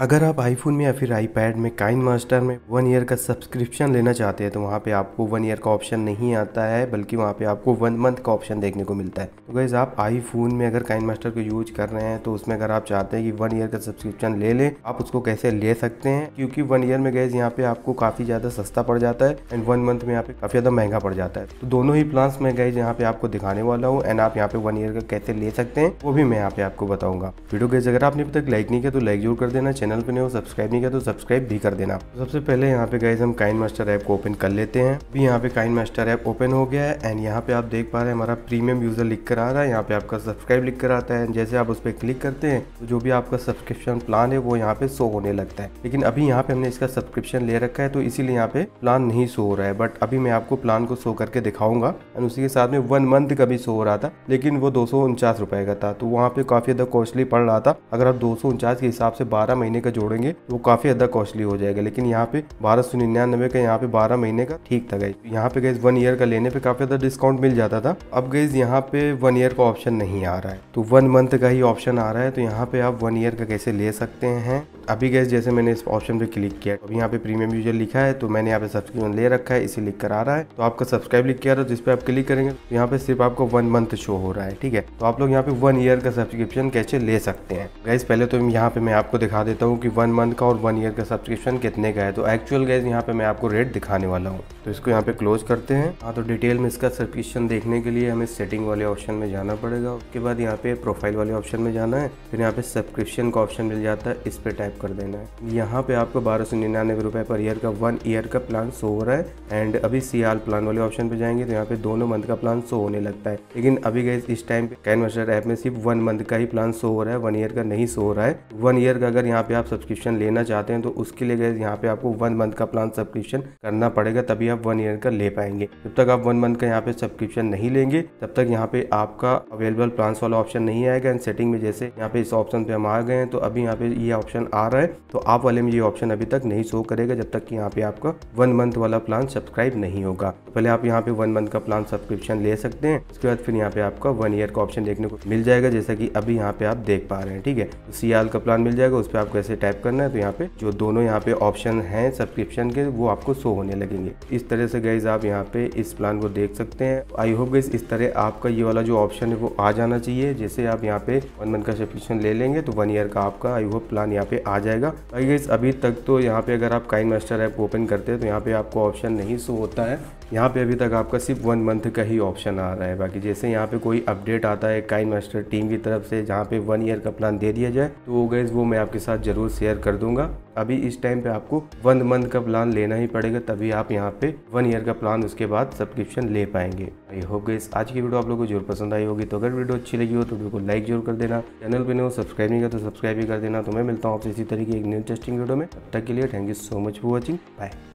अगर आप आईफोन में या फिर आईपैड में काइन मास्टर में वन ईयर का सब्सक्रिप्शन लेना चाहते हैं तो वहाँ पे आपको वन ईयर का ऑप्शन नहीं आता है, बल्कि वहाँ पे आपको वन मंथ का ऑप्शन देखने को मिलता है। तो गैस आप आईफोन में अगर काइन मास्टर को यूज़ कर रहे हैं तो उसमें अगर आप चाहते हैं कि वन ईयर का सब्सक्रिप्शन ले लें, आप उसको कैसे ले सकते हैं? क्योंकि वन ईयर में गैस यहाँ पे आपको काफ़ी ज़्यादा सस्ता पड़ जाता है एंड वन मंथ में यहाँ पे काफ़ी ज़्यादा महँगा पड़ जाता है। तो दोनों ही प्लान में गैस यहाँ पे आपको दिखाने वाला हूँ एंड आप यहाँ पे वन ईयर का कैसे ले सकते हैं, वो भी मैं यहाँ पे आपको बताऊँगा। वीडियो गैस अगर आपने अभी तक लाइक नहीं किया तो लाइक ज़रूर कर देना चैनल पर नहीं हो, सब्सक्राइब नहीं किया तो सब्सक्राइब भी कर देना। सबसे पहले यहाँ पे गाइज़ हम काइन मास्टर ऐप को ओपन कर लेते हैं। अभी यहाँ पे काइन मास्टर ऐप ओपन हो गया है एंड यहाँ पे आप देख पा रहे हैं हमारा प्रीमियम यूज़र लिख कर आ रहा है। यहाँ पे आपका सब्सक्राइब लिख कर आता है। जैसे आप उस पर क्लिक करते हैं तो जो भी आपका सब्सक्रिप्शन प्लान है, वो यहाँ पे शो होने लगता है। लेकिन अभी यहाँ पे हमने इसका सब्सक्रिप्शन ले रखा है तो इसीलिए यहाँ पे प्लान नहीं शो हो रहा है। बट अभी मैं आपको प्लान को शो करके दिखाऊँगा। एंड उसी के साथ में वन मंथ का भी शो हो रहा था, लेकिन वो दो सौ का था। तो वहाँ पे काफ़ी ज़्यादा कॉस्टली पड़ रहा था। अगर आप दो सौ उनचास के हिसाब से बारह महीने का जोड़ेंगे तो वो काफ़ी ज़्यादा कॉस्टली हो जाएगा लेकिन यहाँ पे बारह सौ निन्यानवे का यहाँ पे बारह महीने का ठीक था गई यहाँ पे गई वन ईयर का लेने पे काफ़ी ज़्यादा डिस्काउंट मिल जाता था अब गई यहाँ पे वन ईयर का ऑप्शन नहीं आ रहा है तो वन मंथ का ही ऑप्शन आ रहा है तो यहाँ पे आप वन ईयर का कैसे ले सकते हैं अभी गैस जैसे मैंने इस ऑप्शन पे क्लिक किया अभी यहाँ पे प्रीमियम यूज़र लिखा है तो मैंने यहाँ पे सब्सक्रिप्शन ले रखा है इसे लिख कर आ रहा है तो आपका सब्सक्राइब लिख के आ है जिस पे आप क्लिक करेंगे तो यहाँ पे सिर्फ़ आपको वन मंथ शो हो रहा है ठीक है तो आप लोग यहाँ पे वन ईयर का सब्सक्रिप्शन कैसे ले सकते हैं गैस पहले तो यहाँ पे मैं आपको दिखा देता हूँ कि वन मंथ का और वन ईयर का सब्सक्रिप्शन कितने का है? तो एक्चुअल गैस यहाँ पे मैं आपको रेट दिखाने वाला हूँ। तो इसको यहाँ पे क्लोज करते हैं। हाँ तो डिटेल में इसका सब्सक्रिप्शन देखने के लिए हमें सेटिंग वाले ऑप्शन में जाना पड़ेगा। उसके बाद यहाँ पे प्रोफ़ाइल वाले ऑप्शन में जाना है। फिर यहाँ पे सब्सक्रिप्शन का ऑप्शन मिल जाता है। इस पर टाइप कर देना है। यहाँ पे आपको बारह सौ निन्यानवे रुपये पर ईयर का वन ईयर का प्लान शो हो रहा है। एंड अभी सी प्लान वाले ऑप्शन पे जाएँगे तो यहाँ पे दोनों मंथ का प्लान शो होने लगता है। लेकिन अभी गए इस टाइम पे कैन मास्टर ऐप में सिर्फ़ वन मंथ का ही प्लान शो हो रहा है। वन ईयर का नहीं शो हो रहा है। वन ईयर का अगर यहाँ पे आप सब्सक्रिप्शन लेना चाहते हैं तो उसके लिए यहाँ पे आपको वन मंथ का प्लान सब्सक्रिप्शन करना पड़ेगा, तभी आप वन ईयर का ले पाएँगे। जब तक आप वन मंथ का यहाँ पे सब्सक्रिप्शन नहीं लेंगे, तब तक यहाँ पे आपका अवेलेबल प्लान वाला ऑप्शन नहीं आएगा। एंड सेटिंग में जैसे यहाँ पे इस ऑप्शन पे हम आ गए हैं तो अभी यहाँ पे ये ऑप्शन आ रहा है तो आप वाले में ये ऑप्शन अभी तक नहीं शो करेगा, जब तक कि यहाँ पे आपका वन मंथ वाला प्लान सब्सक्राइब नहीं होगा। तो पहले आप यहाँ पे वन मंथ का प्लान सब्सक्रिप्शन ले सकते हैं, उसके बाद फिर यहाँ पे आपका वन ईयर का ऑप्शन देखने को मिल जाएगा, जैसा कि अभी यहाँ पे आप देख पा रहे हैं, ठीक है? तो सी का प्लान मिल जाएगा, उस पर आपको ऐसे टाइप करना है तो यहाँ पे जो दोनों यहाँ पे ऑप्शन है सब्सक्रिप्शन के, वो आपको शो होने लगेंगे। इस तरह से गाइज़ आप यहाँ पे इस प्लान को देख सकते हैं। आई होप गाइज़ इस तरह आपका ये वाला जो ऑप्शन है वो आ जाना चाहिए। जैसे आप यहाँ पे वन मंथ का सब्सक्रिप्शन ले लेंगे तो वन ईयर का आपका आई होप प्लान यहाँ पे आ जाएगा। आई गाइज़ अभी तक तो यहाँ पे अगर आप काइन मास्टर ऐप ओपन करते हैं तो यहाँ पे आपको ऑप्शन नहीं शो होता है। यहाँ पे अभी तक आपका सिर्फ़ वन मंथ का ही ऑप्शन आ रहा है। बाकी जैसे यहाँ पे कोई अपडेट आता है काइन मास्टर टीम की तरफ़ से, जहाँ पे वन ईयर का प्लान दे दिया जाए तो गैस वो मैं आपके साथ ज़रूर शेयर कर दूँगा। अभी इस टाइम पे आपको वन मंथ का प्लान लेना ही पड़ेगा, तभी आप यहाँ पे वन ईयर का प्लान उसके बाद सब्सक्रिप्शन ले पाएँगे। आई होप गई आज की वीडियो आप लोगों को ज़रूर पसंद आई होगी तो अगर वीडियो अच्छी लगी हो तो वीडियो को लाइक ज़रूर कर देना। चैनल पर हो सब्सक्राइब नहीं कर तो सब्सक्राइब भी कर देना। तो मैं मिलता हूँ आपसे इसी तरीके एक न्यू इंटरेस्टिंग वीडियो में। तब तक के लिए thank you so much for watching bye